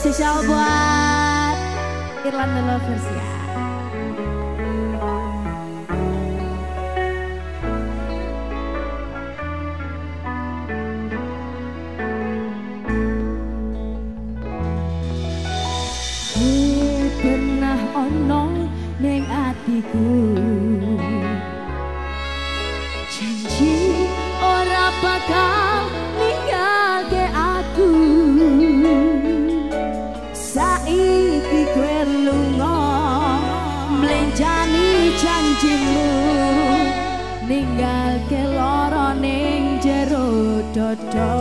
Spesial buat Irlanda Lovers ya. Ku pernah ono neng atiku. janjimu ninggal ke loro ning jero dada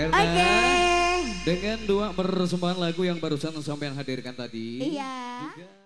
Erna. Okay. Dengan dua persembahan lagu yang barusan sampean hadirkan tadi. Iya. Juga...